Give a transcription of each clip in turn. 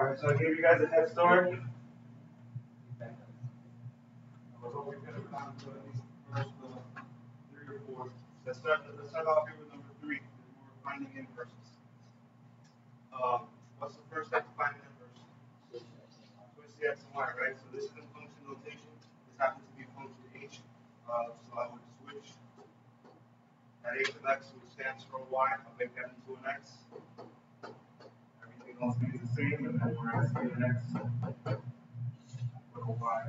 Alright, so I gave you guys a head start. Let's start, let's start off here with number three, we're finding inverses. Um, what's the first step to finding inverse? Switch the x and y, right? So this is in function notation. This happens to be a function h. Uh, so I would switch that h of x, which stands for y, I'll make that into an x must be the same and then we're asking the next little y.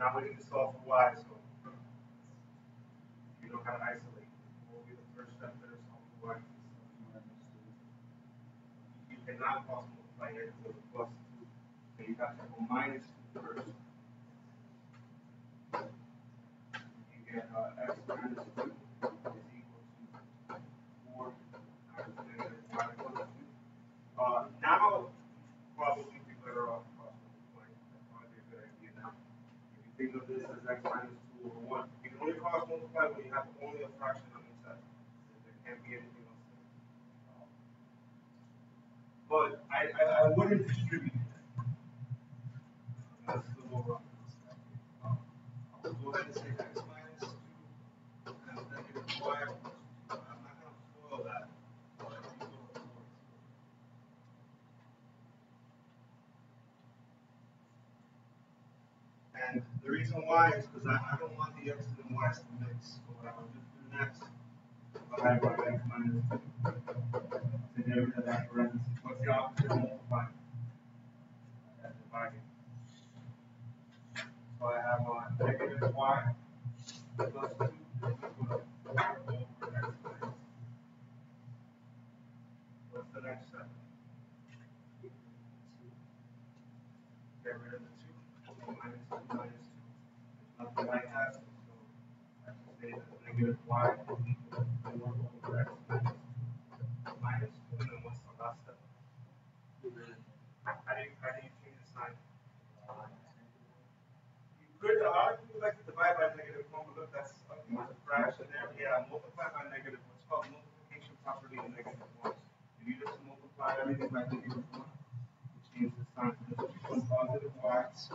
Now we need to solve for y, so you know how to isolate. What will be the first step there? Solve for y. You cannot possibly multiply x with a plus 2, so you have to go minus 2 first. You get uh, x minus 2. Uh, now, probably be better off multiplying, that's probably a good idea now. If you think of this as x minus two over one, you can only cross multiply when you have only a fraction on each side. There can't be anything else there. But I, I, I wouldn't distribute it. That's the more. Um, I'll go ahead and say x minus two and negative y plus two. I'm not gonna spoil that. but I think it'll work. And the reason why is because I, I don't want the x and the y's to mix. So what I would do next, divide by x minus two. To get rid of parentheses. What's the opposite of multiply? That's dividing. So I have uh, negative y plus two is equal to four over x minus. What's the next step? Get rid of the two, minus two minus two. There's nothing like that, so I can say that negative y is equal to four over x minus two. Minus two, and then what's the last step? How do you, how do you change the sign? You could, a lot of people like to divide by negative one, but look, that's a a fraction there, yeah, multiply by negative, what's called multiplication property of negative one. If you just multiply everything by negative one, you change the sign, this becomes positive y, it's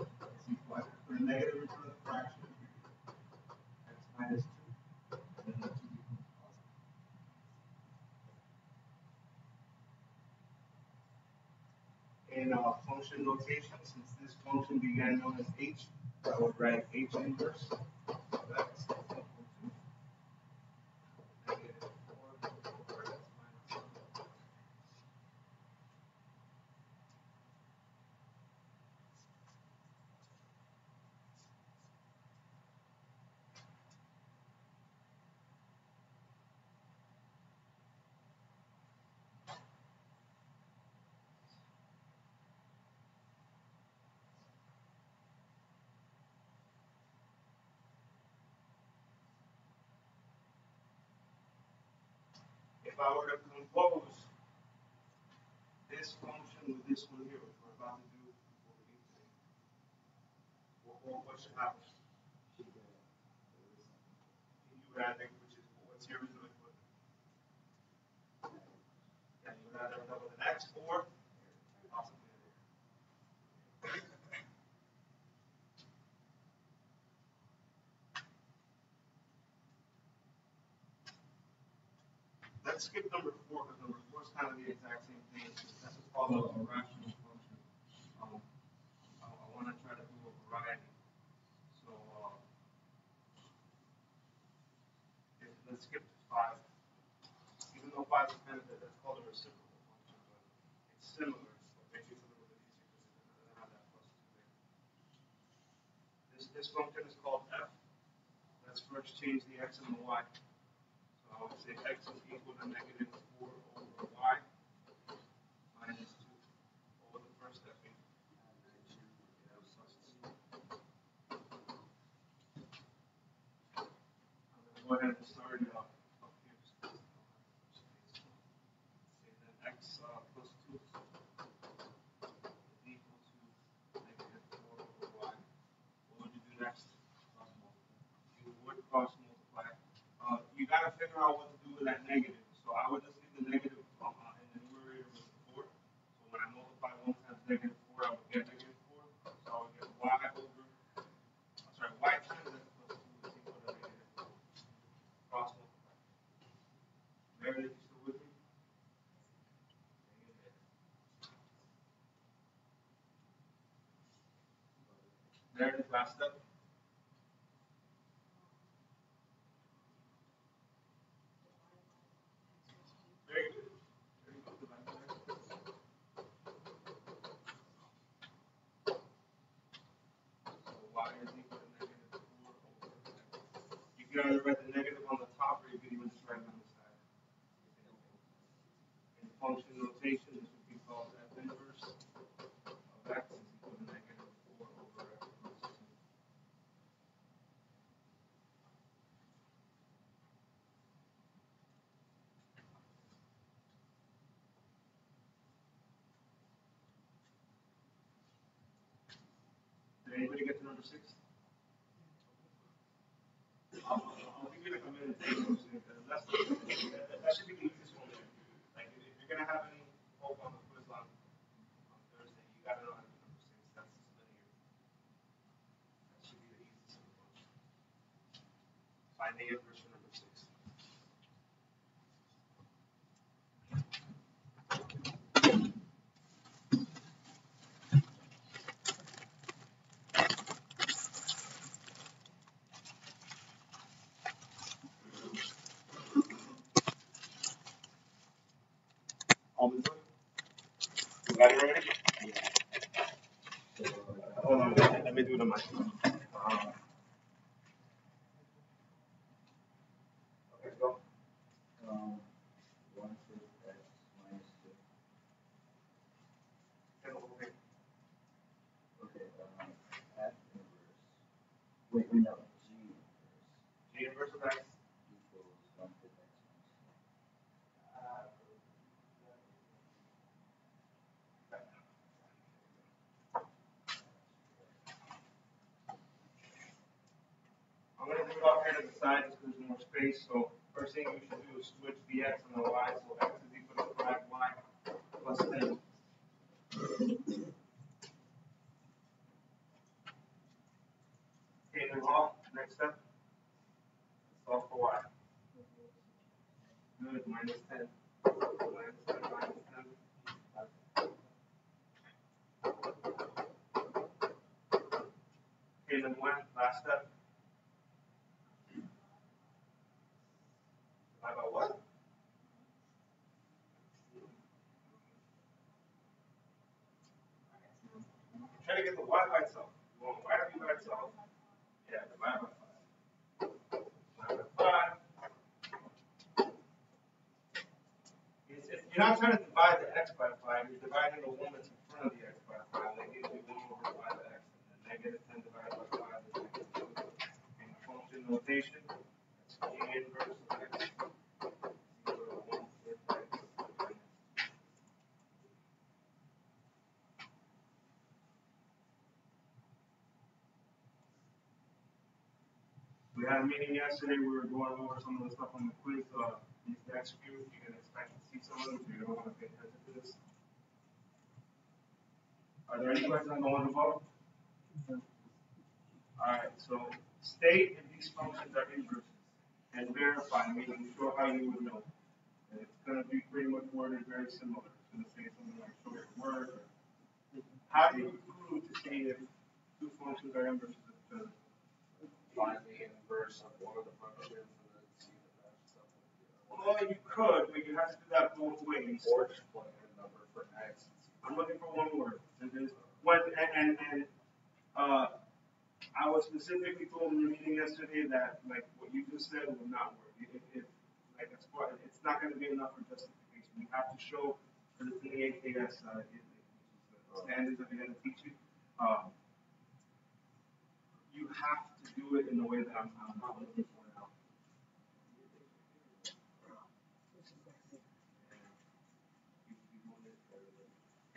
equal, to- for a negative in front of the fraction, x minus two, and then the two becomes positive. in uh, function notation, since this function began known as h, I would write h inverse of x is equal to negative four over x minus one. If I were to compose this function with this one here, which we're about to do over here today, what, what, what should happen? You would add, like, which is, what's your original equation? Yeah, you would add that with an x or possibly an Let's skip number four, because number four is kind of the exact same thing, that's what's called a rational function. Um, I, I wanna try to do a variety, so, uh, if- let's skip to five. Even though five is kind of, that's called a reciprocal function, but it's similar, but maybe it's a little bit easier because it doesn't have that plus two there. This, this function is called f, let's first change the x and the y. So I would say x is equal to negative four over y minus two. over the first step. I'm gonna go ahead and start it up, figure out what to do with that negative. So I would just get the negative uh, in the numerator with 4. So when I multiply 1 times negative 4, I would get negative 4. So I would get y over, I'm sorry, y times x plus 2 is equal to negative 4. Cross multiply. Meredith, you still with me? Meredith, last step. you either write the negative on the top or you can even just write it on the side. In function notation, this would be called f inverse of x is equal to negative 4 over x plus 2. Did anybody get to number 6? That, should be the easiest one. Like, if you're gonna have personalized I'm going to leave off here to the side just because there's more space. So first thing we should do is switch the x and the y. So x is equal to 5y plus 10. We had a meeting yesterday, we were going over some of the stuff on the quiz, uh, these next few, you can expect to see some of them, so you're gonna wanna pay attention to this. Are there any questions on the one above? Alright, so state if these functions are inverses, and verify, meaning show how you would know. And it's gonna be pretty much worded very similar, it's gonna say something like show your word, or how do you prove to see if two functions are inverses of each other? Find the inverse of one of the functions and then see the matches up with the other Well, you could, but you have to do that both ways. Or just plug in a number for x. I'm looking for one word. And then, when, and, and, and, uh, I was specifically told in the meeting yesterday that, like, what you just said would not work. If, if, like, as far, it's not gonna be enough for justification. You have to show for the twenty-eight KS, uh, which is the standards that they're gonna teach you. Um, you have to do it in the way that I'm, not looking for now.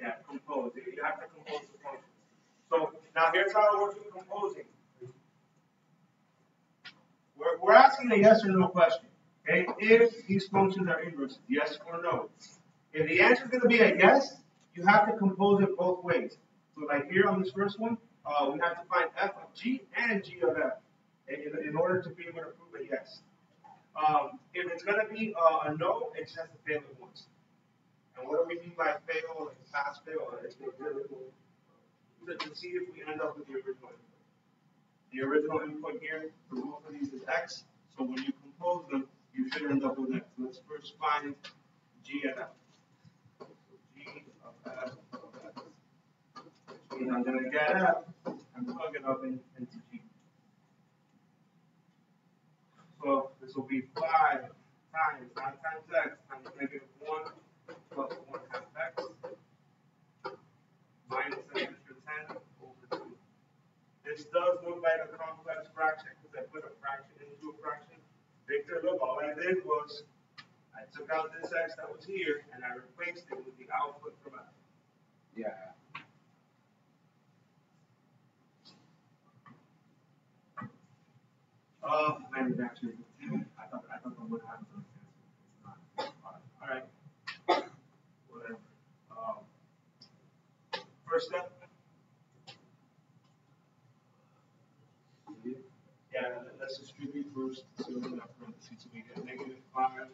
Yeah, compose. You have to compose the function. So now here's how it works with composing. We're, we're asking a yes or no question. Okay, if these functions are inverses, yes or no. If the answer is going to be a yes, you have to compose it both ways. So like here on this first one, uh, we have to find f of g and g of f in, in order to be able to prove a yes. Um, if it's going to be uh, a no, it just has to fail at once. And what do we mean by fail, like pass fail? It's to, to see if we end up with the original. the original input here for both of these is x, so when you compose them, you should end up with x. Let's first find g of f. So g of f. I'm gonna get up and plug it up in, into g. So this will be five times nine times x times negative one plus one half x minus an extra ten over two. This does look like a complex fraction because I put a fraction into a fraction. Victor, look, all I did was I took out this x that was here and I replaced it with the output from f. Yeah. Uh, man, it's actually, I thought, I thought would happen. It's not. Alright. Whatever. Um, First step. Yeah, let- let's distribute first, so we're parentheses, so we get negative five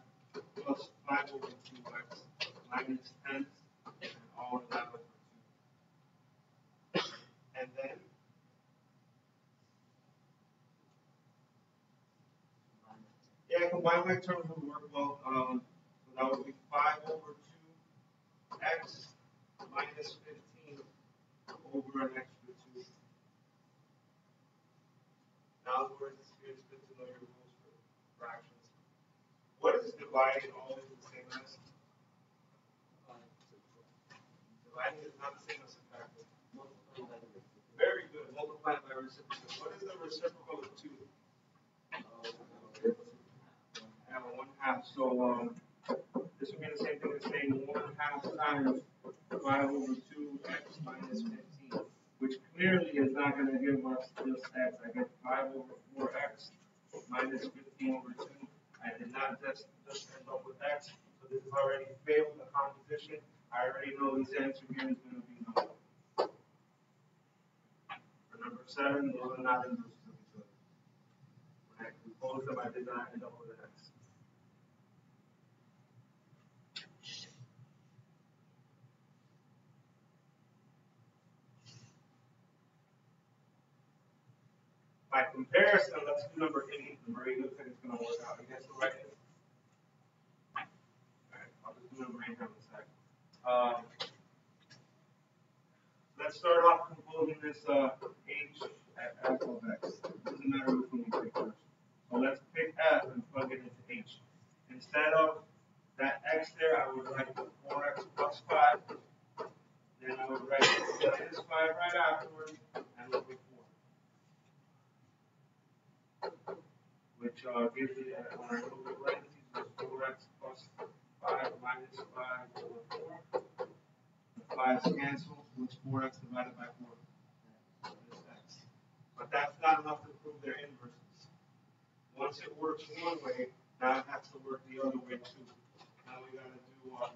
finally, in terms would work well. um, so that would be 5 over 2x minus 15 over an extra 2. Now, the word is here is good to know your rules for fractions. What is dividing always the same as? Dividing is not the same as subtracting. Very good. Multiply by reciprocal. What is the reciprocal of 2? Half, so, um, this would be the same thing as saying one half times five over two x minus fifteen, which clearly is not gonna give us just x, I get five over four x minus fifteen over two. I did not just, just end up with x, so this has already failed the composition, I already know this answer here is gonna be no. For number seven, those are not each other. When I composed them, I did not end up with x. By comparison, let's do number eight. Number eight looks like it's gonna work out. You guys still writing? Alright, I'll just do number eight here in a sec. Um, let's start off composing this, uh, h at f of x. Doesn't matter which one we pick first. So let's pick f and plug it into h. Instead of that x there, I would write four x plus five. Then I would write this minus five right afterwards and at which uh, gives you, uh, when I look at parentheses, it's four x plus five minus five over four. The fives cancel, what's four x divided by four? Is x. But that's not enough to prove their inverses. Once it works one way, now it has to work the other way too. Now we gotta do, uh,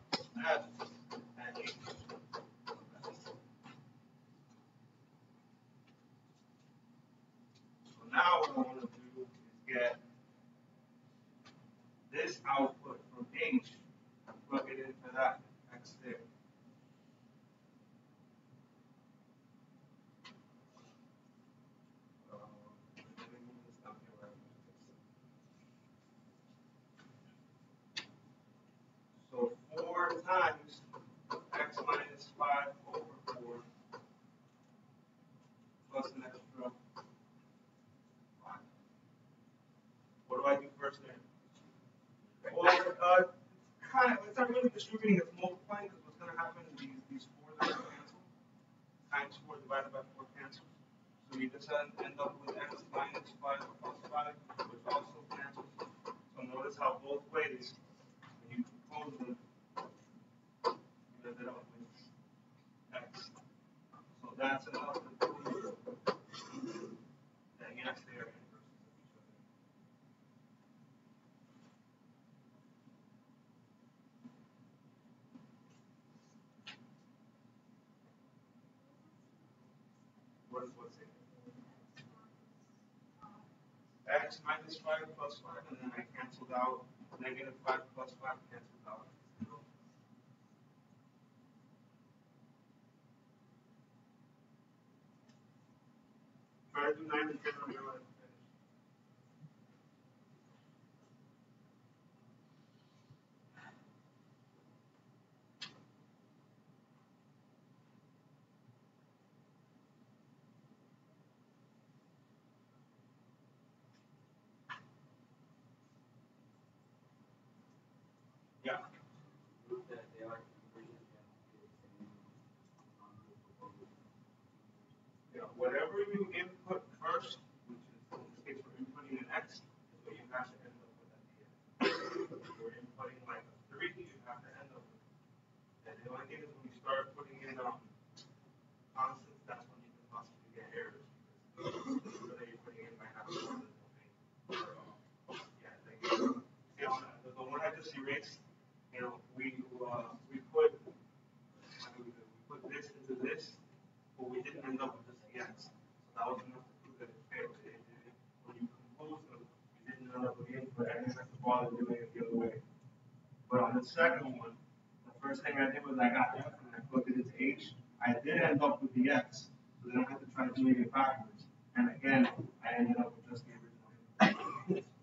h. So now what I wanna do is get this output from H plug it into that X there. Uh, let me move this down here where I can fix it. So four times X minus five over four plus an extra five. What do I do first there? Well, uh, kind of, it's not really distributing, it's multiplying, because what's gonna happen is these, these four that are cancel, times four divided by four cancels. So you just end up with x minus five plus five, which also cancels. So notice how both ways, when you compose them, you end up with x. So that's enough to prove that yes, they are inverses of each other. What is what's it? X minus five plus five, and then I canceled out negative five plus five canceled out. zero. try to do nine and ten on your end. Yeah. That they are converted and it's in, um, Yeah, whatever you input first, which is in this case we're inputting an X, is what you have to end up with at the end. If you're inputting like a three, you have to end up with. And the only thing is when you start putting in, um, constants, that's when you can possibly get errors. because Whether you're putting in by having one of the domain. or, um, Yeah, like, you know, the, the one I just erased, you know, we, uh, we put, we put this into this, but we didn't end up with this again. So that was enough to prove that it failed. It, it, when you compose them, you didn't end up with the input, I didn't have to bother doing it the other way. But on the second one, the first thing I did was I got F and I plugged it into H. I did end up with the X, so then I had to try doing it backwards. And again, I ended up with just the original. input.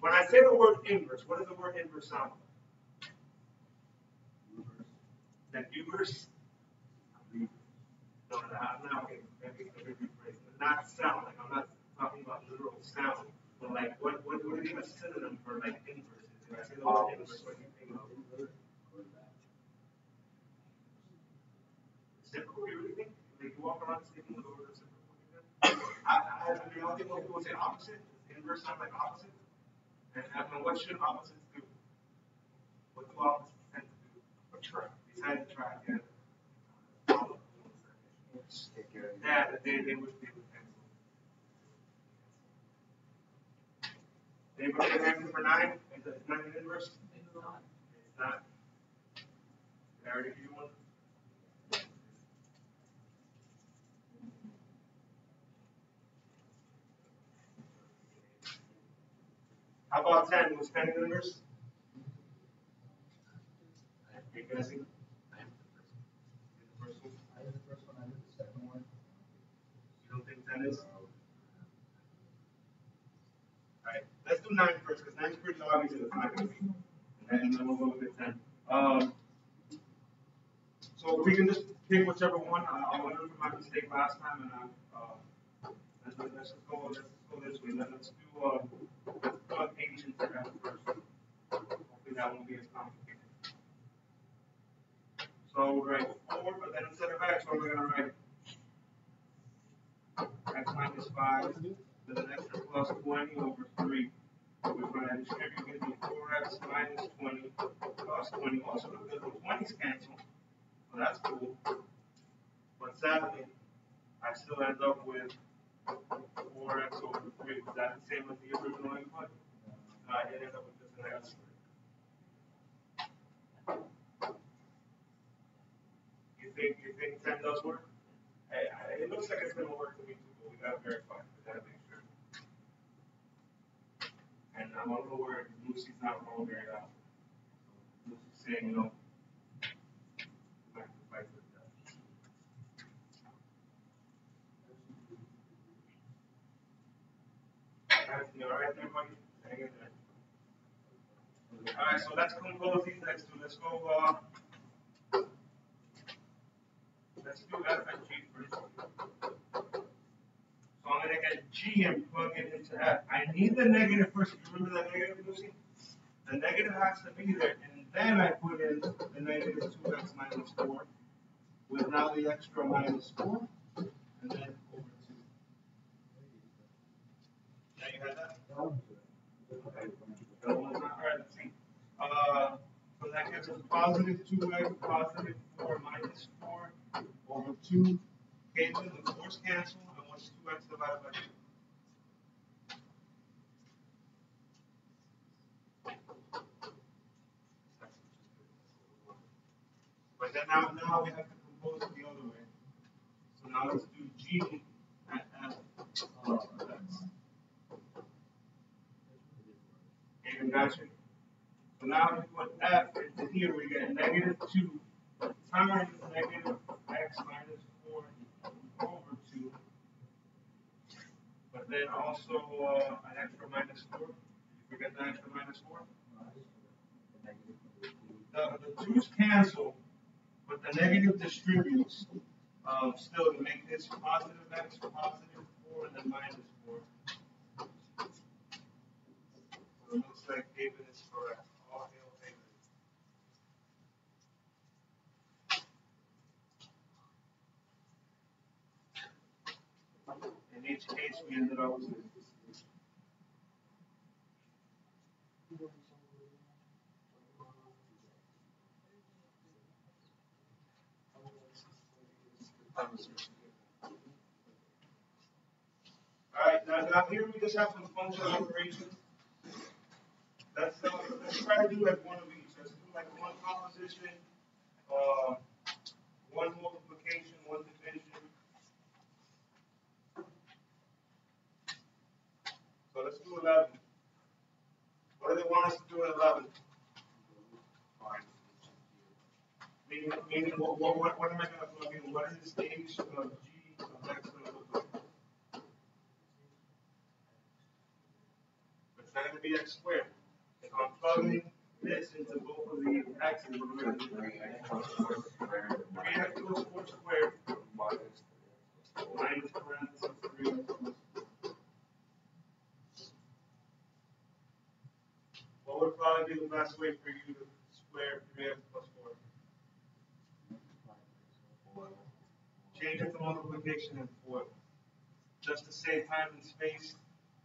When I say the word inverse, what does the word inverse sound like? That inverse? No, no, I'm not, okay, maybe, maybe rephrase, it. not sound, like, I'm not talking about literal sound, but like, what, what, what is a synonym for like inverse? If I say the word inverse, what do you think of? Reciprocal, you really think? Like, you walk around thinking the word reciprocal. I, I, I mean, I think when people say opposite, does inverse sound like opposite? And, I mean, what should opposites do? What do opposites tend to do? Attract, care of it. Yeah, they, they would, they would cancel. Anybody have answer for nine? Is it nine an inverse? It's not. It's not. I already you one? How about ten? Was ten an inverse? You guessing? The first one? I did the first one, I did the second one. Ten is? Alright, let's do nine first, because nine's pretty obvious that it's not gonna be. And then we'll go with ten. Um, so we can just pick whichever one, I, I learned from my mistake last time, and I, uh, let's, let's just go, let's just go this way, Let- let's do, uh, let's put H into F first. Hopefully that won't be as complicated. So we write four, but then instead of X, what are we gonna write? X minus five, then an extra plus twenty over three. So we're gonna distribute give me four x minus twenty plus twenty, also look good, the twenties cancel, so that's cool. But sadly, I still end up with four x over three, is that the same as the original input? Uh, I ended up with just an x. You think, you think ten does work? It looks like it's gonna work for me too, but we gotta verify, we gotta make sure. And I'm a little worried, Lucy's not wrong very often. Lucy's saying, you know. Back to fight with that. Guys, you all right there, buddy? Hang in there. Alright, so let's compose these next two, let's go, uh. Let's do F and G first. So I'm gonna get G and plug it into F. I need the negative first. Remember that negative, Lucy? The negative has to be there, and then I put in the negative two x minus four with now the extra minus four, and then over two. Yeah, you had that? Okay. Not right, let's see. Uh, so that gives us positive two x, positive four minus four over two. Okay, then the fours cancel, and what's two x divided by two? But then now, now we have to compose it the other way. So now let's do G at F of X. Okay, gotcha. So now we put F into here, we get negative two times negative X minus four over two then also, uh, an extra minus four, Did you forget the extra minus four? The, the twos cancel, but the negative distributes, um, still to make this positive x, positive four, and then minus four. So it looks like David is correct, all hail David. In case, we ended up with Alright, now, now here we just have some functional operations. Let's, uh, let's try to do like one of each, let's do like one composition, uh, one multiplication, 11? What do they want us to do at 11? Meaning, meaning what, what, what, what am I going to plug in? What is the stage of G of X going to look like? It's not going to be X squared. If I'm plugging this into both of the axes, we're going to get 3x plus 4 squared minus parentheses 3. probably be the best way for you to square 3x plus 4. Change it to multiplication and FOIL. Just to save time and space,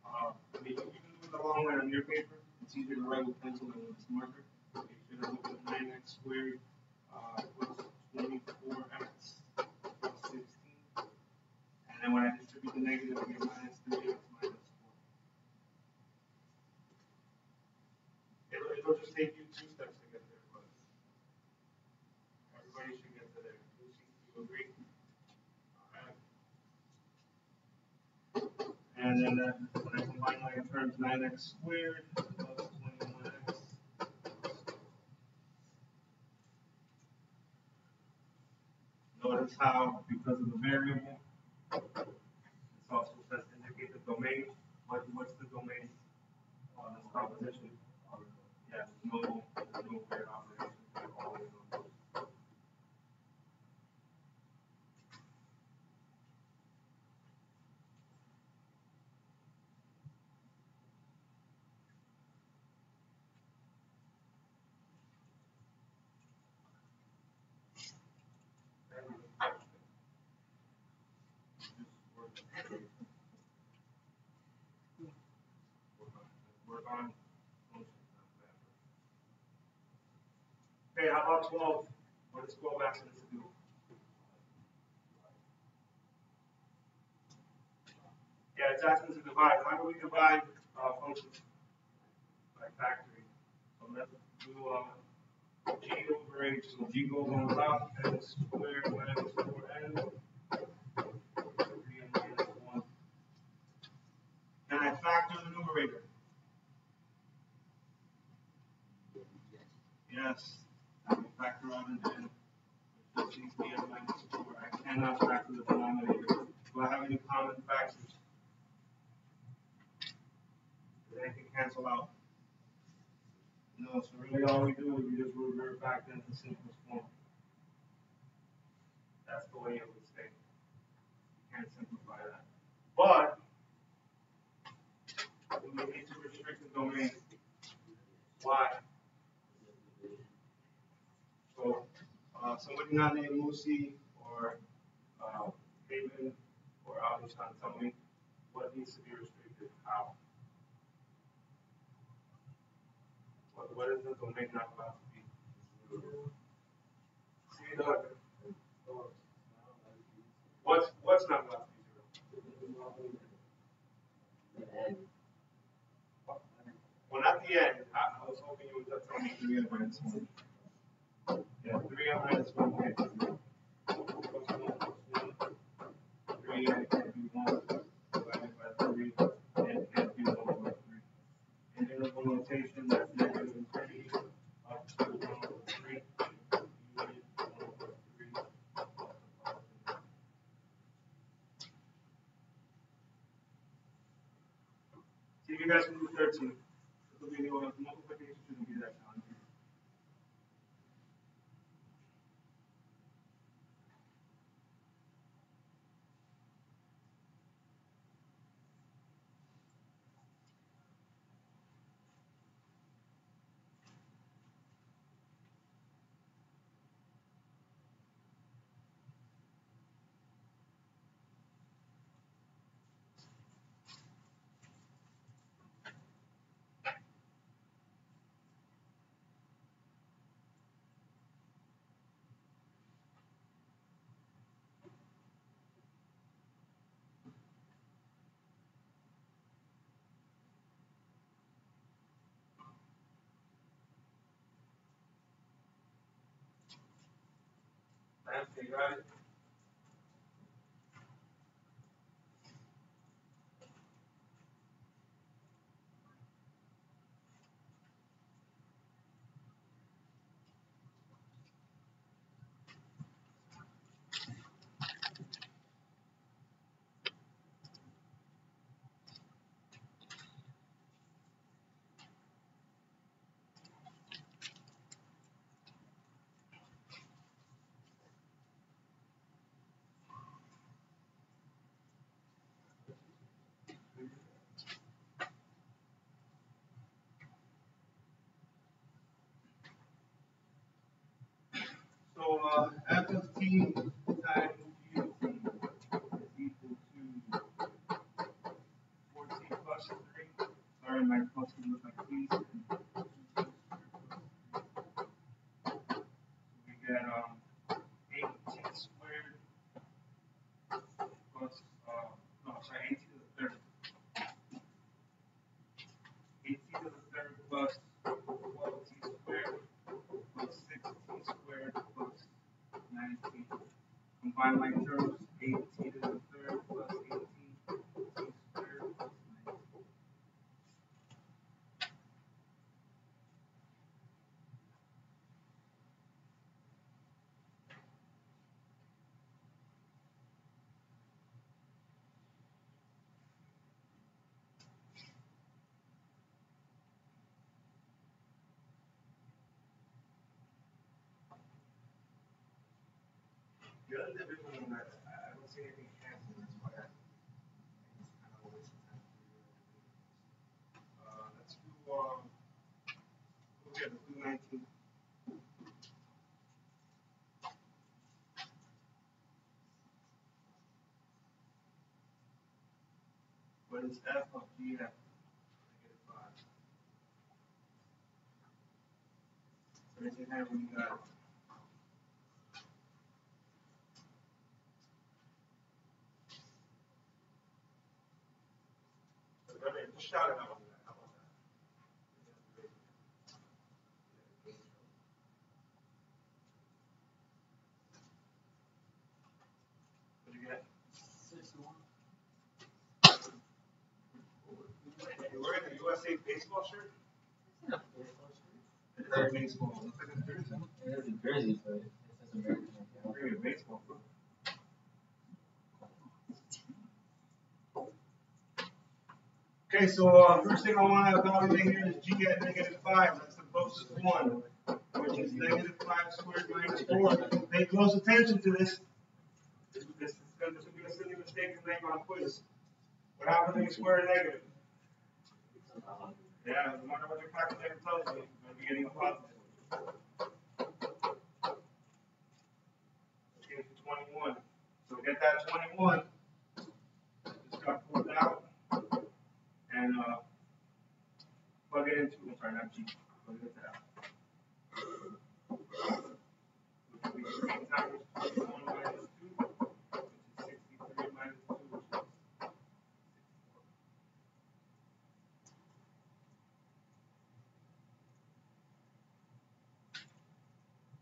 uh, I mean, you can do it long way on your paper. It's easier to write with pencil than with marker. You should have looked at 9x squared uh, plus 24x plus 16. And then when I distribute the negative, I get minus 3x. It'll, it'll just take you two steps to get there, but everybody should get to there. You agree? Alright. And then that, when I combine my terms, nine x squared plus twenty-one x. Notice how, because of the variable, it's also says indicate the domain, what, what's the domain? Uh, this proposition. No, no paired operation, always on those. Work on functions, not bad. Okay, how about twelve? What does twelve ask us to do? Yeah, it's asking to divide. How do we divide, uh, functions? By factory. So let's do, uh, G over H, so G goes on top, N squared minus four N. Three and I factor the numerator? Yes, factor out an N. Which is N minus four. I cannot factor the denominator. Do I have any common factors? Does anything cancel out? No, so really all we do is we just revert back into the simplest form. That's the way it would stay. You Can't simplify that. But, we need to restrict the domain. Why? So, not named Lucy or, uh, David or Ali me what needs to be restricted, how? What, what is the domain not allowed to be? See, Doug, what's, what's not allowed to be zero? Well, not the end, I, I was hoping you would tell me three and minus one. Three and minus one can't be zero. What's one plus one? Three and it can't be one, divided by three, and it can't be one over three. In interval notation, that's negative infinity up to one over three, union one over three. plus the product. you guys can do thirteen. It'll be the uh, multiplication shouldn't be that challenging. Lance, you So, F of t times g of t is equal to fourteen plus three. Sorry, my plus would look like these. We get, um, eight t squared plus, uh, no, sorry, eight t to the third. Eight t to the third plus twelve t squared plus six t squared plus nineteen. Combine my terms, eight t to the third plus eighteen t squared plus nineteen. The other division that I don't see anything happening, that's why I. it's kind of a waste of time. Uh, let's do, um, okay, let's do nineteen. What is f of g f? Negative five. Raise your hand when you got it. Just shout it out. How about that? What'd you get? You're wearing baseball shirt? It's a baseball. Looks like a jersey. It is a jersey, but it says American. I'm a baseball. bro. Okay, so, uh, first thing I wanna evaluate here is G at negative five, that's the closest one, which is negative five squared minus four. Pay close attention to this. This this this will be a silly mistake to make on a quiz. What happens when you square a negative? Yeah, no matter what your calculator tells you, you're be getting a positive. Let's get to twenty-one. So get that twenty-one. Just got pulled out. And, plug it into, sorry, not G, plug it into two, which is sixty-three minus two, which is sixty-four.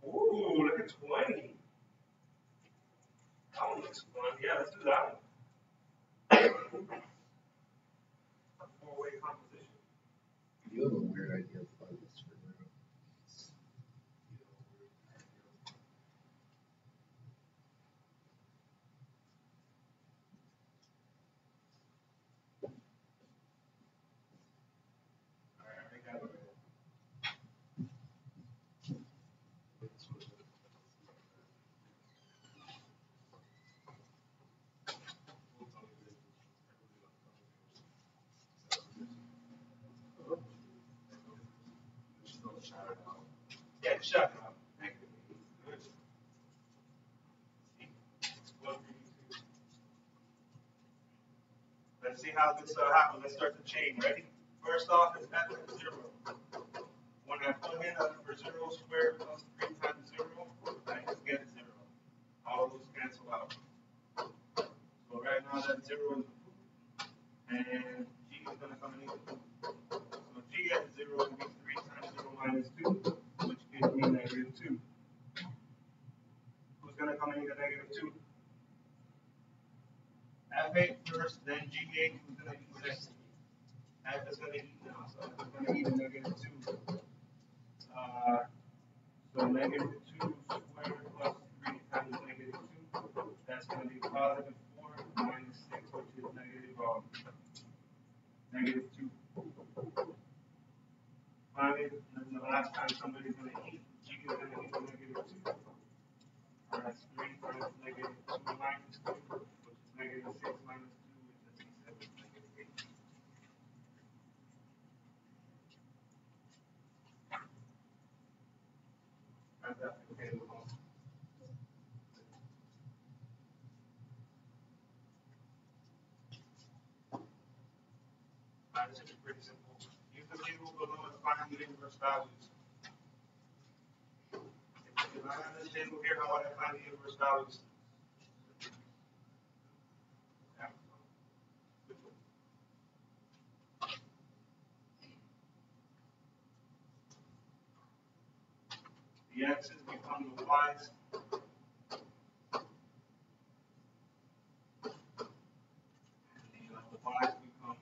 Ooh, look at twenty. That one looks fun, yeah, let's do that. A four-way composition. You have a weird idea of fun this for now. shout it out. Yeah, shut up. Negative eight. Good. See? Well, for you too. Let's see how this uh, happens. Let's start the chain. Ready? First off is f at zero. When I plug in uh, for zero squared plus three times zero, I just get a zero. All those cancel out. So right now that zero is and g is gonna come in equal. So g at zero will be three times zero minus two, which gives me negative two. Who's gonna come in at negative two? F eight first, then G eight, who's gonna equal this? F is gonna eat now, so F is gonna eat a negative two. Uh, so negative two squared plus three times negative two, gonna be positive four minus six, which is negative, um, negative two. Finally, the last time somebody's gonna eat, G is gonna eat a negative two. Uh, that's three times negative two minus two, which is negative six minus two, which is seven, negative eight. How's that okay with all? Uh, this is pretty simple. Use the table below to find the inverse values. If I have this table here, how would I find the inverse values? Yeah. The x's become the y's. And the, uh, the y's become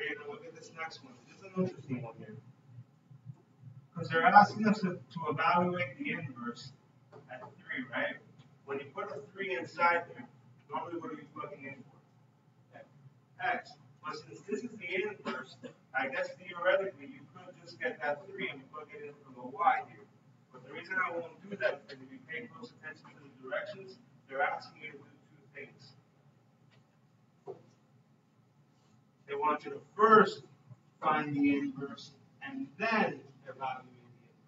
Okay, now look at this next one. This is an interesting one here. Because they're asking us to, to evaluate the inverse at three, right? When you put a three inside there, normally what are you plugging in for? X. But since this is the inverse, I guess theoretically you could just get that three and plug it in for the y here. But the reason I won't do that is if you pay close attention to the directions, they're asking you to do two things. They want you to first find the inverse and then evaluate the inverse.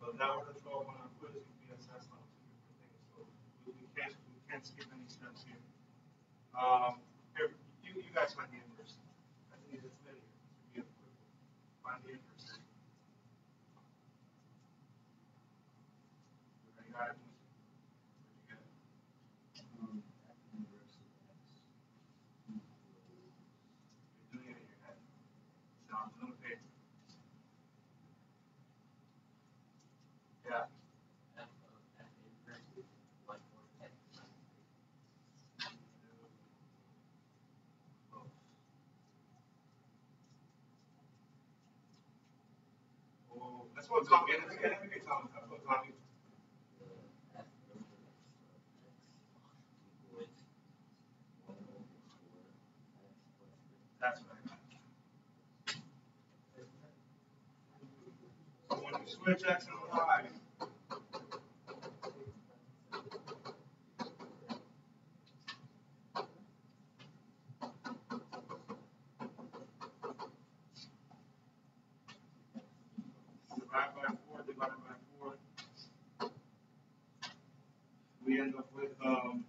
So that were the twelve on our quiz, we'd be assessed on two different things. So we we can't, we can't skip any steps here. Um, here, you, you guys find the inverse. I think it's linear. Be a quick one. Find the inverse. Everybody got it? Where'd you get it? Um, F inverse of X equals You're doing it in your head. Sounds on the page. Yeah. F of F inverse is one more X minus Oh, that's what Tommy, I think, I think it's Tommy, that's what Tommy. the F inverse of X equals one over four X plus three. That's what. So when you switch X and Y, divide by four, divided by four. We end up with, um,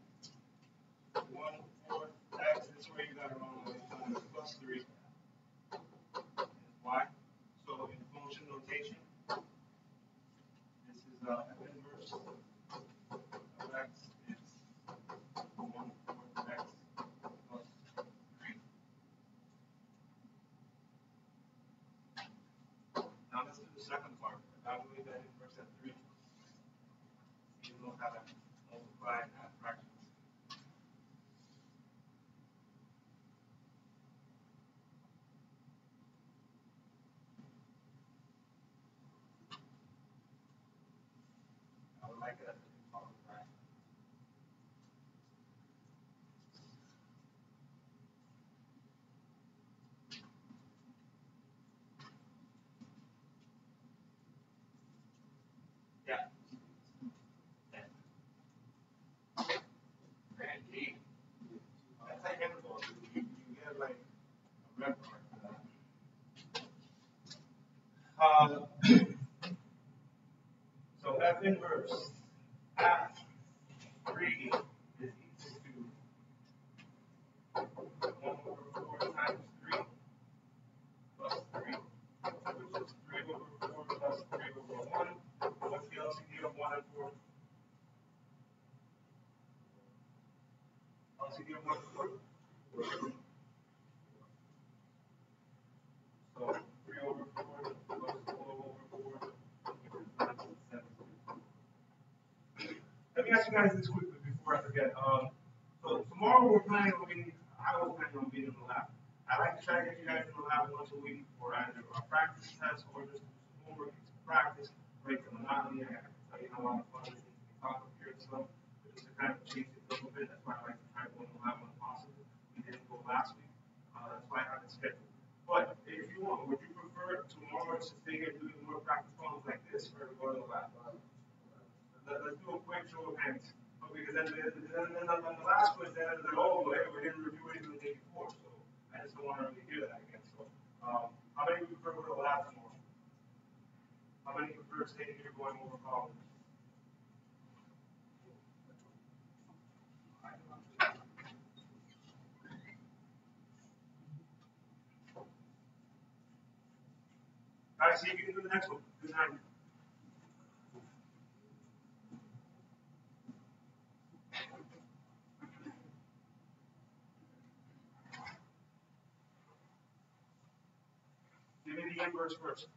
one fourth X, this way you got it wrong, uh, plus three. Why? So in function notation, this is, uh, f inverse of x is one fourth x plus three. Now let's do the second part, evaluate that inverse at three. You know how to multiply and add fractions. I would like it at the top, right? Yeah. Man, gee. That's like handball, you, you get like a red card for that. Um, so F inverse at three is equal to one over four times three plus three, which is three over four plus three over one. What's the LCD of one and four? LCD of one and four? So three over four plus four over four, which is nine to seven. Let me ask guys this quickly before I forget. Um, so tomorrow we're planning on being, I was planning on being in the lab. I like to try to get you guys in the lab once a week for either a practice test or just some homework, to practice, break the monotony. I can tell you how a lot of fun it is to be talking up here and stuff, but just to kind of change it a little bit. That's why I like to try to go in the lab when possible. We didn't go last week. Uh, that's why I have it scheduled. But if you want, would you prefer tomorrow to stay here doing more practice problems like this or to go to the lab? Let, let's do a quick show of hands. Oh, Because then, then, then, then on the last quiz, then it's like, oh, hey, we didn't review anything the day before, so I just don't want to really hear that again. So, um, how many prefer to go to the lab tomorrow? Staying here going over problems? All right, see if you can do the next one. Do nine. Give me the inverse first.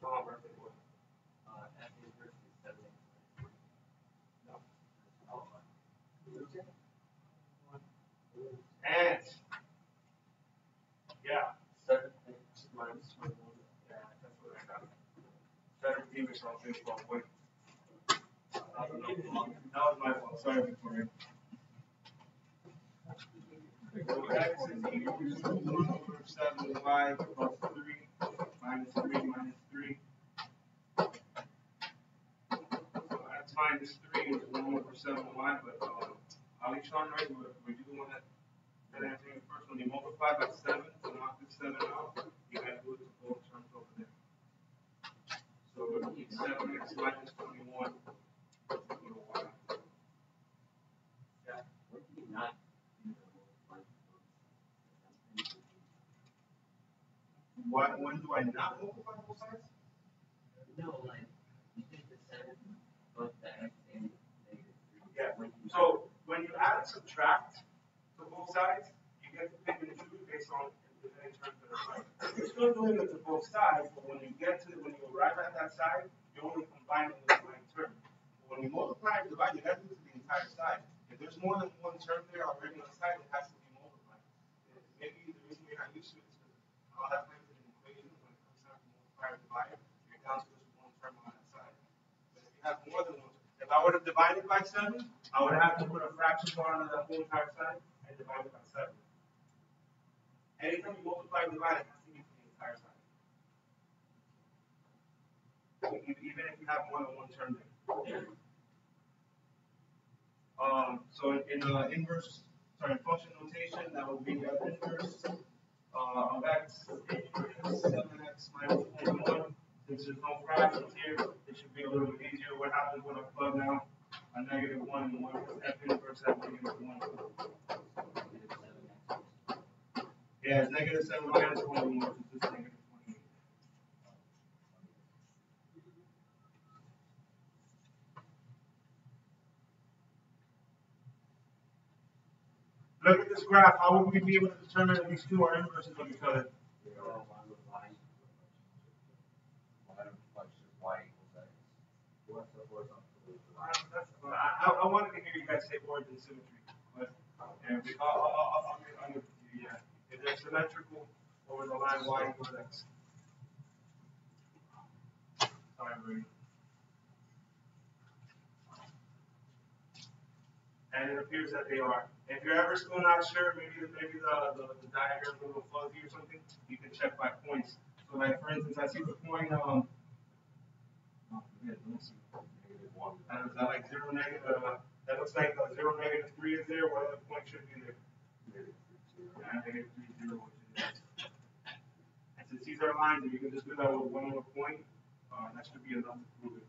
Tom, birthday boy. Uh, F inverse is seven X minus No. alpha. And. Yeah, Seven X minus twenty-one. yeah, that's what I got. Better English on baseball, boy. That was my fault, sorry, Victoria. So X is equal to one over seven Y plus three, minus three, minus three. So X minus three is one over seven Y, but, um, Ali Sean, right, were, you the one that, that answered it first, when you multiply by seven, to knock this seven out, you gotta do it to both terms over there. So it would be seven X minus twenty-one, equal to Y. What do you not do the multiply? Why, when do I not multiply both sides? No, like, you take the seven, but the X and negative three. Yeah, When you- So when you add and subtract to both sides, you get to pick and choose based on the the terms that are right. You're still doing it to both sides, but when you get to, when you arrive at that side, you're only combining with the right term. But when you multiply and divide, you gotta do it to the entire side. If there's more than one term there already on the side, it has to be multiplied. And Maybe the reason you're not used to it is because a lot of times in equations, when it comes down to multiply or divide, you're down to just one term on that side. But if you have more than one, if I would have divided by seven, I would have to put a fraction bar on that whole entire side and divide it by seven. Anytime you multiply and divide, it has to be the entire side. Even if you have more than one term there. Um, so in, in, uh, inverse, sorry, in function notation, that would be the inverse, uh, of x equals seven x minus twenty-one. Since there's no fractions here, it should be a little bit easier. What happens when I plug now a negative one and one, f inverse at negative one? Negative. Yeah, it's negative seven minus twenty-one, which is just negative twenty-eight. Look at this graph, how would we be able to determine that these two are inverses of each other? They're all on the line. Why don't watch this Y equals X? What's the horizontal? I, I, wanted to hear you guys say origin symmetry, but, we, I'll, I'll, I'll, you, yeah. If they're symmetrical over the line y equals x. Sorry. And it appears that they are. If you're ever still not sure, maybe, the- maybe the, the, the diagram's a little fuzzy or something, you can check by points. So like, for instance, I see the point, um, oh, yeah, let me see. One. Uh, is that like zero negative, uh, that looks like uh, zero negative three is there, what other point should be there? Three, three, is. And since these are lines, and you can just do that with one more point, uh, that should be enough to prove it.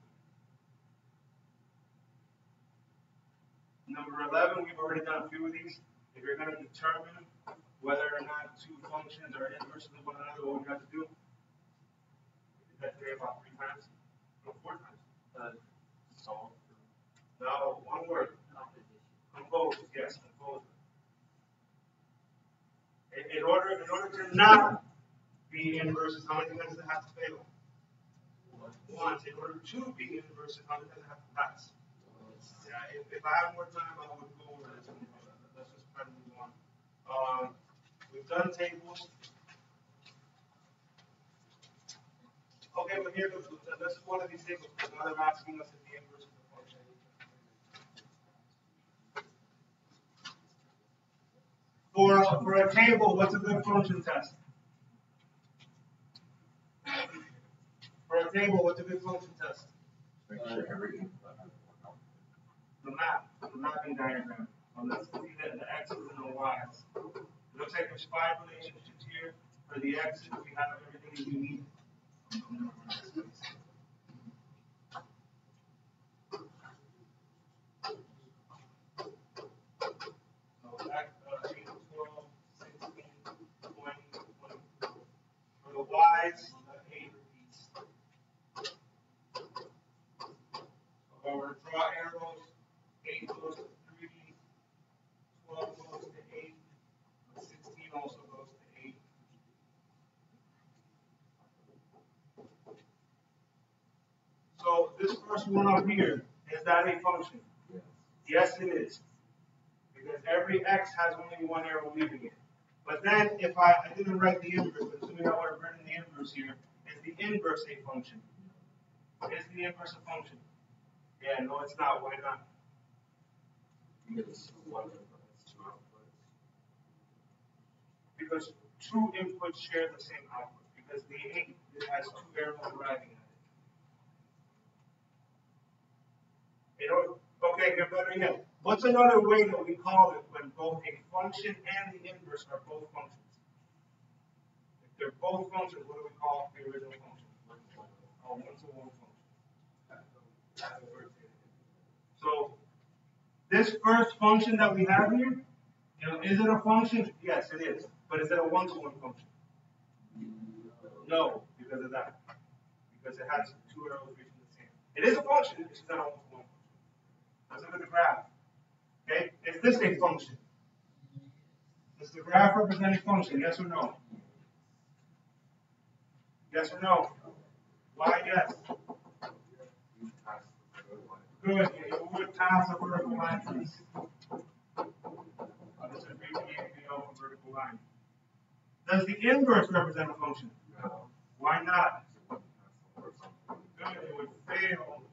Number eleven, we've already done a few of these. If you're gonna determine whether or not two functions are inverse of one another, what we have to do? Did that today about three times, no, four times. Uh, solve. No, one word. Yes, compose. In, in order, in order to not be inverses, how many times does it have to fail? Once. In order to be inverses, how many times does it have to pass? Yeah, if, if I had more time, I would go over this. Let's just try to move on. Um, we've done tables. Okay, but here, let's, let's one of these tables, now they're asking us if the inverse is a function. For, a- for a table, what's a good function test? For a table, what's a good function test? Make sure every input has one output. The map, the mapping diagram. Uh, let's see the, the x's and the y's. It looks like there's five relationships here. For the x's, we have everything that you need. So that, uh, eight, twelve, sixteen, twenty, twenty-four. For y's, the eight repeats. Or draw arrows, eight goes to three, twelve goes to eight, sixteen also goes to eight. So this first one up here, is that a function? Yes. Yes, it is. Because every x has only one arrow leaving it. But then if I, I didn't write the inverse, but assuming I would have inverse here, is the inverse a function? Is the inverse a function? Yeah, no, it's not. Why not? Because two inputs share the same output. Because the it has two variables arriving at it. Okay, get better yet. What's another way that we call it when both a function and the inverse are both functions? They're both functions, what do we call the original function? Oh, a one-to-one function. So, this first function that we have here, you know, is it a function? Yes, it is. But is it a one-to-one function? No, because of that. Because it has two arrows reaching the same. It is a function, it's just not a one-to-one function. Let's look at the graph. Okay, is this a function? Does the graph represent a function? Yes or no? Yes or no? Why yes? You one. Good, you would pass a vertical line. Uh, This is abbreviated VO for vertical line. Does the inverse represent a function? No. Why not? Good, it would fail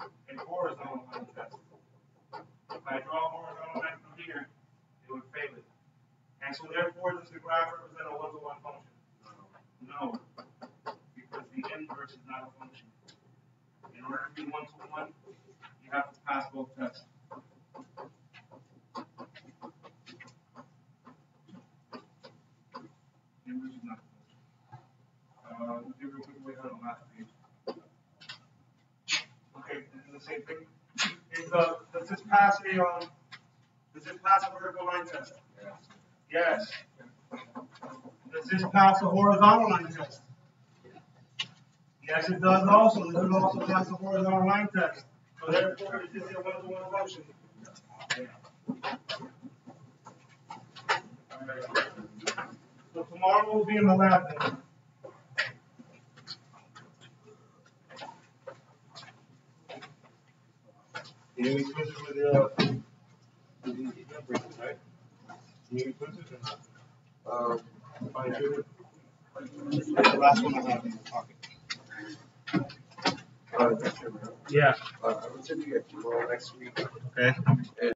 a horizontal line test. If I draw a horizontal line from here, it would fail it. And so therefore, does the graph represent a one-to-one function? No, because the inverse is not a function. In order to be one-to-one, you have to pass both tests. Inverse is not a function. Uh, do real quick, wait on the last page. Okay, and the same thing. Is, uh, does this pass a, um, does this pass a vertical line test? Yes. Yes. Does this pass a horizontal line test? Yes, it does also. This would also pass a horizontal line test. So therefore, is this a one-to-one function? So tomorrow we'll be in the lab then. Can we switch it with the, uh, with the numbers, right? Can we switch it or not? Uh, Fine, tune it? The last one I have in the pocket. Yeah, uh, I would say we get tomorrow next week. okay.